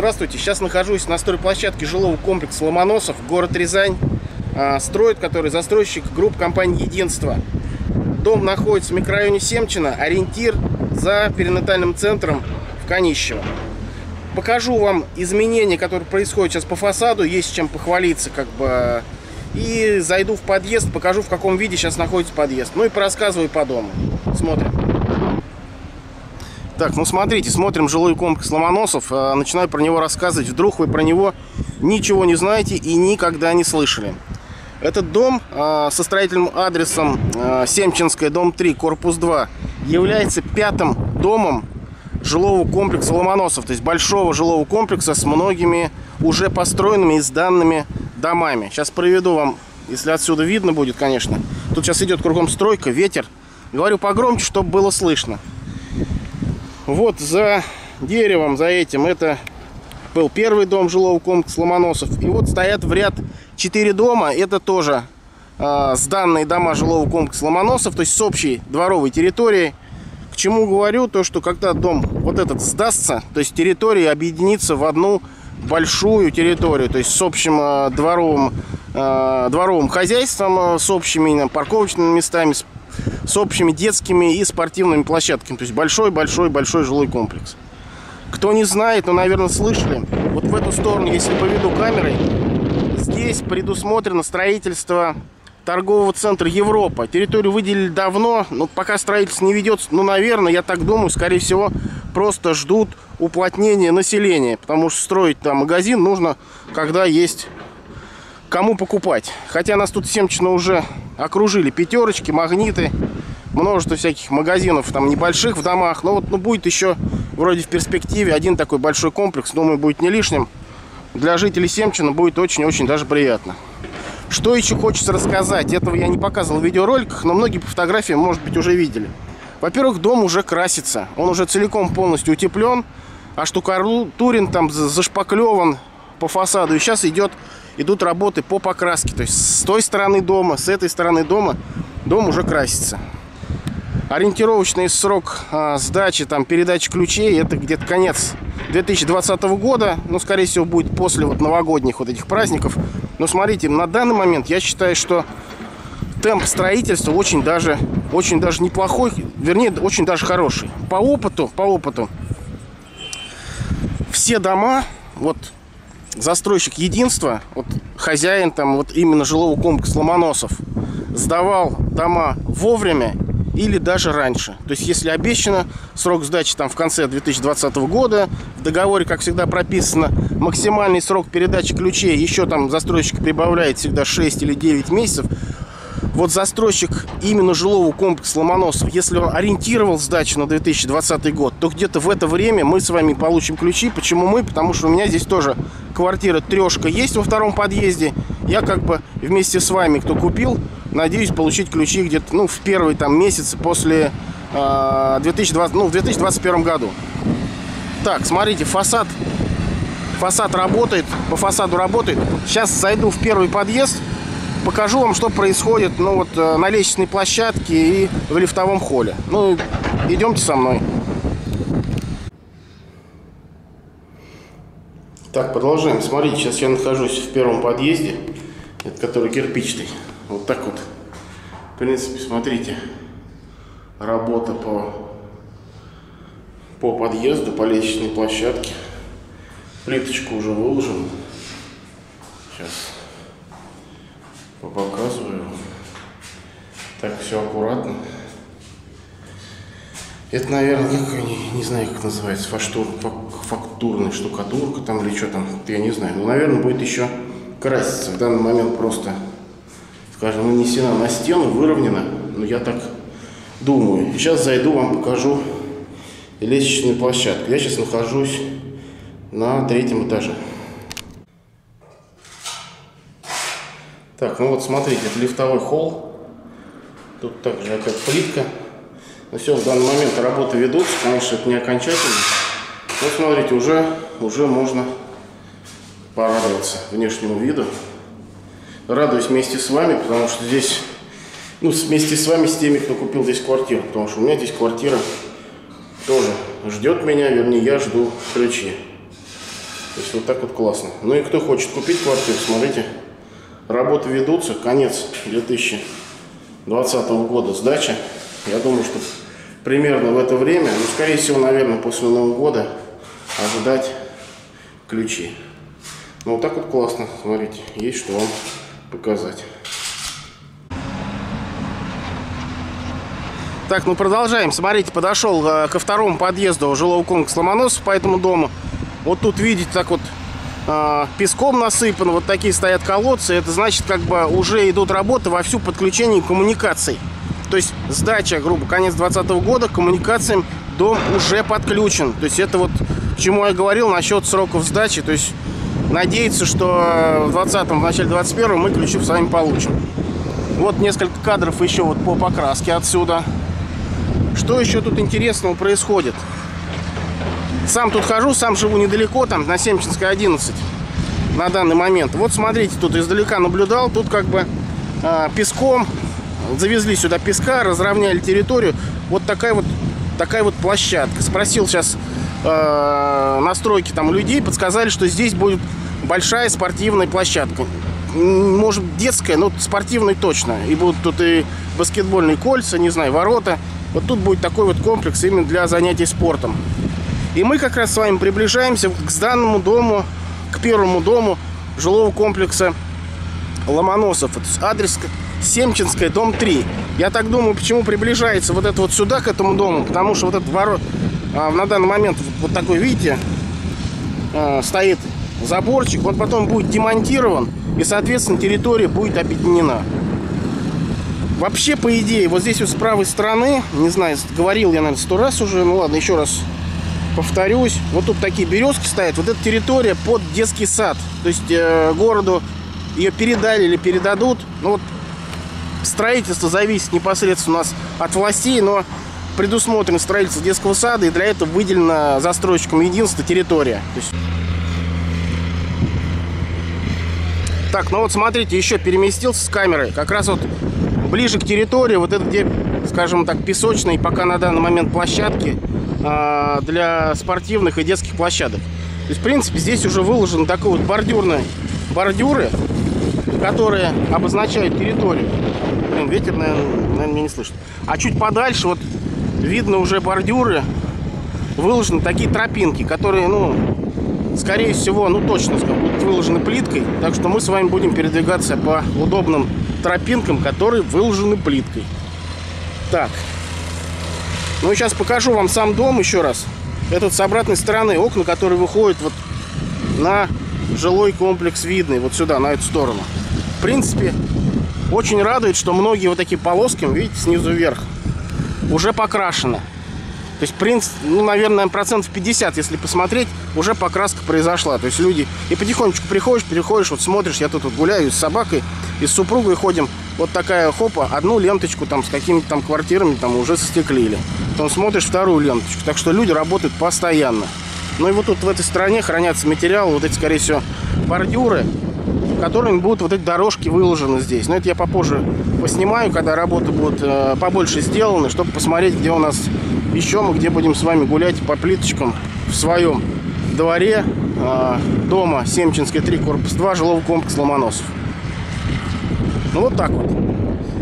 Здравствуйте, сейчас нахожусь на стройплощадке жилого комплекса Ломоносов, город Рязань. А, строит который застройщик групп компании «Единство». Дом находится в микрорайоне Семчина, ориентир за перинатальным центром в Конищево. Покажу вам изменения, которые происходят сейчас по фасаду, есть чем похвалиться, как бы. И зайду в подъезд, покажу, в каком виде сейчас находится подъезд. Ну и порассказываю по дому. Смотрим. Так, ну смотрите, смотрим жилой комплекс Ломоносов. Э, начинаю про него рассказывать. Вдруг вы про него ничего не знаете и никогда не слышали. Этот дом э, со строительным адресом э, Семчинская, дом 3, корпус 2, является пятым домом жилого комплекса Ломоносов. То есть большого жилого комплекса с многими уже построенными и сданными домами. Сейчас проведу вам, если отсюда видно будет, конечно. Тут сейчас идет кругом стройка, ветер. Говорю погромче, чтобы было слышно. Вот за деревом, за этим, это был первый дом жилого комплекса Ломоносов. И вот стоят в ряд четыре дома. Это тоже э, сданные дома жилого комплекса Ломоносов, то есть с общей дворовой территорией. К чему говорю? То, что когда дом вот этот сдастся, то есть территория объединится в одну большую территорию, то есть с общим э, дворовым, э, дворовым хозяйством, э, с общими парковочными местами, с с общими детскими и спортивными площадками. То есть большой-большой-большой жилой комплекс. Кто не знает, но, наверное, слышали, вот в эту сторону, если поведу камерой, здесь предусмотрено строительство торгового центра Европа. Территорию выделили давно, но пока строительство не ведется, ну, наверное, я так думаю, скорее всего, просто ждут уплотнения населения, потому что строить там магазин нужно, когда есть кому покупать. Хотя нас тут Семчина уже окружили пятерочки, магниты, множество всяких магазинов там небольших в домах. Но вот ну, будет еще вроде в перспективе один такой большой комплекс, думаю, будет не лишним. Для жителей Семчина будет очень-очень даже приятно. Что еще хочется рассказать? Этого я не показывал в видеороликах, но многие по фотографиям, может быть, уже видели. Во-первых, дом уже красится. Он уже целиком полностью утеплен, а штукатурин там зашпаклеван по фасаду. И сейчас идет идут работы по покраске. То есть с той стороны дома, с этой стороны дома дом уже красится. Ориентировочный срок а, сдачи, там, передачи ключей, это где-то конец 2020 года. Ну, скорее всего, будет после вот новогодних вот этих праздников. Но смотрите, на данный момент я считаю, что темп строительства очень даже, очень даже неплохой, вернее, очень даже хороший. По опыту, по опыту, все дома, вот застройщик единства, вот хозяин там вот именно жилого комплекса Ломоносов, сдавал дома вовремя или даже раньше. То есть, если обещано срок сдачи там в конце 2020 года, в договоре, как всегда, прописано максимальный срок передачи ключей, еще там застройщик прибавляет всегда 6 или 9 месяцев, вот застройщик именно жилого комплекса Ломоносов, если он ориентировал сдачу на 2020 год, то где-то в это время мы с вами получим ключи. Почему мы? Потому что у меня здесь тоже квартира трешка есть во втором подъезде. Я как бы вместе с вами, кто купил, надеюсь получить ключи где-то ну, в первый там месяц после э, 2020, ну, в 2021 году. Так, смотрите, фасад фасад работает, по фасаду работает. Сейчас зайду в первый подъезд покажу вам, что происходит ну, вот, э, на лестничной площадке и в лифтовом холле. Ну, идемте со мной. Так, продолжаем. Смотрите, сейчас я нахожусь в первом подъезде, который кирпичный. Вот так вот. В принципе, смотрите, работа по, по подъезду, по лестничной площадке. Плиточку уже выложена. Сейчас показываю. Так, все аккуратно. Это, наверное, как, не, не знаю, как называется, фактур, фактурная штукатурка там или что там, я не знаю. Но, наверное, будет еще краситься. В данный момент просто, скажем, нанесена на стену, выровнена. Но я так думаю. Сейчас зайду, вам покажу лестничную площадку. Я сейчас нахожусь на третьем этаже. Так, ну вот смотрите, это лифтовой холл. Тут также опять плитка. Ну все, в данный момент работы ведутся, конечно, это не окончательно. Но смотрите, уже, уже можно порадоваться внешнему виду. Радуюсь вместе с вами, потому что здесь, ну, вместе с вами, с теми, кто купил здесь квартиру. Потому что у меня здесь квартира тоже ждет меня, вернее, я жду ключи. То есть вот так вот классно. Ну и кто хочет купить квартиру, смотрите, работы ведутся, конец 2020 года сдача. Я думаю, что примерно в это время, ну скорее всего, наверное, после Нового года ожидать ключи. Ну вот так вот классно, смотрите, есть что вам показать. Так, ну продолжаем. Смотрите, подошел э, ко второму подъезду жилого комплекса Ломоносов по этому дому. Вот тут видите, так вот песком насыпано, вот такие стоят колодцы. Это значит, как бы уже идут работы во всю подключение коммуникаций. То есть сдача, грубо, конец 2020 года, коммуникациям дом уже подключен. То есть это вот, чему я говорил насчет сроков сдачи. То есть надеяться, что в 20 в начале 21 мы ключи с вами получим. Вот несколько кадров еще вот по покраске отсюда. Что еще тут интересного происходит? Сам тут хожу, сам живу недалеко, там на Семчинской 11 на данный момент. Вот смотрите, тут издалека наблюдал, тут как бы э, песком завезли сюда песка, разровняли территорию. Вот такая вот такая вот площадка. Спросил сейчас э, настройки там людей, подсказали, что здесь будет большая спортивная площадка. Может детская, но спортивная точно. И будут тут и баскетбольные кольца, не знаю, ворота. Вот тут будет такой вот комплекс именно для занятий спортом. И мы как раз с вами приближаемся к данному дому, к первому дому жилого комплекса Ломоносов. Адрес Семчинская, дом 3. Я так думаю, почему приближается вот это вот сюда, к этому дому, потому что вот этот ворот, а, на данный момент вот такой, видите, а, стоит заборчик, он потом будет демонтирован, и, соответственно, территория будет объединена. Вообще, по идее, вот здесь вот с правой стороны, не знаю, говорил я, наверное, сто раз уже, ну ладно, еще раз повторюсь. Вот тут такие березки стоят. Вот эта территория под детский сад. То есть э, городу ее передали или передадут. Ну вот строительство зависит непосредственно у нас от властей, но предусмотрено строительство детского сада, и для этого выделена застройщиком единства территория. Так, ну вот смотрите, еще переместился с камерой. Как раз вот ближе к территории, вот это где, скажем так, песочные, пока на данный момент площадки для спортивных и детских площадок. То есть, в принципе, здесь уже выложены такой вот бордюрные бордюры, которые обозначают территорию. Блин, ветер, наверное, наверное, меня не слышит. А чуть подальше вот видно уже бордюры, выложены такие тропинки, которые, ну, скорее всего, ну точно будут выложены плиткой. Так что мы с вами будем передвигаться по удобным тропинкам, которые выложены плиткой. Так. Ну, сейчас покажу вам сам дом еще раз. Этот с обратной стороны окна, которые выходят вот на жилой комплекс видный, вот сюда, на эту сторону. В принципе, очень радует, что многие вот такие полоски, видите, снизу вверх, уже покрашены. То есть, принцип, ну, наверное, процентов 50, если посмотреть, уже покраска произошла. То есть люди и потихонечку приходишь, переходишь, вот смотришь, я тут вот гуляю с собакой и с супругой ходим, вот такая хопа, одну ленточку там с какими-то там квартирами там уже застеклили. Потом смотришь вторую ленточку. Так что люди работают постоянно. Ну и вот тут в этой стороне хранятся материалы, вот эти, скорее всего, бордюры, которыми будут вот эти дорожки выложены здесь. Но это я попозже поснимаю, когда работы будут э, побольше сделаны, чтобы посмотреть, где у нас еще мы, где будем с вами гулять по плиточкам в своем дворе э, дома Семчинской 3, корпус 2, жилого комплекса Ломоносов. Ну вот так вот.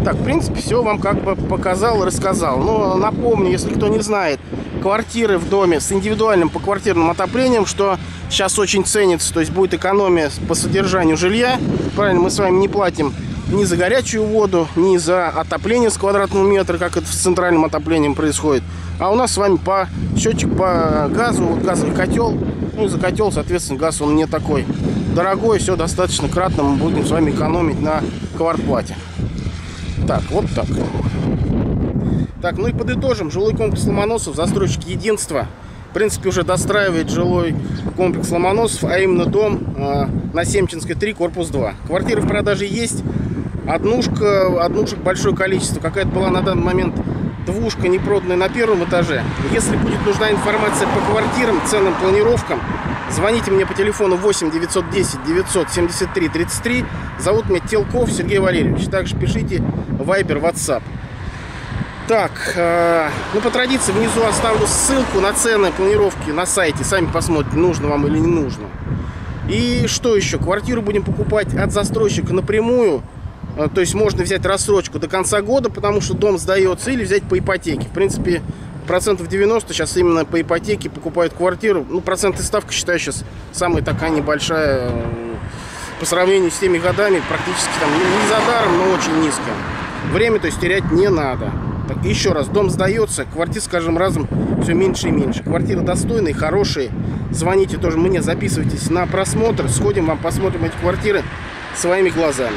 Так, в принципе, все вам как бы показал рассказал. Но напомню, если кто не знает, квартиры в доме с индивидуальным поквартирным отоплением, что сейчас очень ценится, то есть будет экономия по содержанию жилья. Правильно, мы с вами не платим ни за горячую воду, ни за отопление с квадратного метра, как это с центральным отоплением происходит. А у нас с вами по счетчик по газу, вот газовый котел. Ну и за котел, соответственно, газ он не такой дорогой, все достаточно кратно мы будем с вами экономить на квартплате. Так, вот так. Так, ну и подытожим. Жилой комплекс Ломоносов, застройщик Единства. В принципе, уже достраивает жилой комплекс Ломоносов, а именно дом э, на Семчинской 3, корпус 2. Квартиры в продаже есть. Однушка, однушек большое количество. Какая-то была на данный момент двушка непроданная на первом этаже. Если будет нужна информация по квартирам, ценам, планировкам, звоните мне по телефону 8 910 973 33. Зовут меня Телков Сергей Валерьевич. Также пишите Viber, WhatsApp. Так, э, ну по традиции внизу оставлю ссылку на цены планировки на сайте. Сами посмотрите, нужно вам или не нужно. И что еще? Квартиру будем покупать от застройщика напрямую. Э, то есть можно взять рассрочку до конца года, потому что дом сдается, или взять по ипотеке. В принципе, процентов 90 сейчас именно по ипотеке покупают квартиру. Ну, процентная ставка, считаю, сейчас самая такая небольшая э, по сравнению с теми годами. Практически там не за даром, но очень низкая. Время, то есть, терять не надо. Так, еще раз, дом сдается, квартир с каждым разом все меньше и меньше. Квартиры достойные, хорошие. Звоните тоже мне, записывайтесь на просмотр. Сходим вам, посмотрим эти квартиры своими глазами.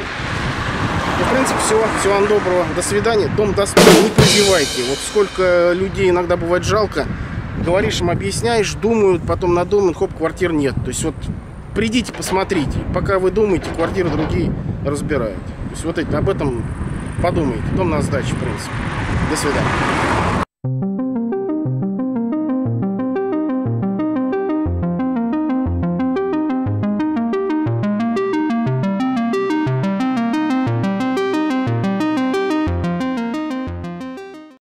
Принципе, все. Всего вам доброго. До свидания. Дом достойный, не переживайте. Вот сколько людей иногда бывает жалко. Говоришь им, объясняешь, думают, потом надумают, хоп, квартир нет. То есть вот придите, посмотрите. Пока вы думаете, квартиры другие разбирают. То есть вот это, об этом подумайте. Дом на сдаче, в принципе. До свидания.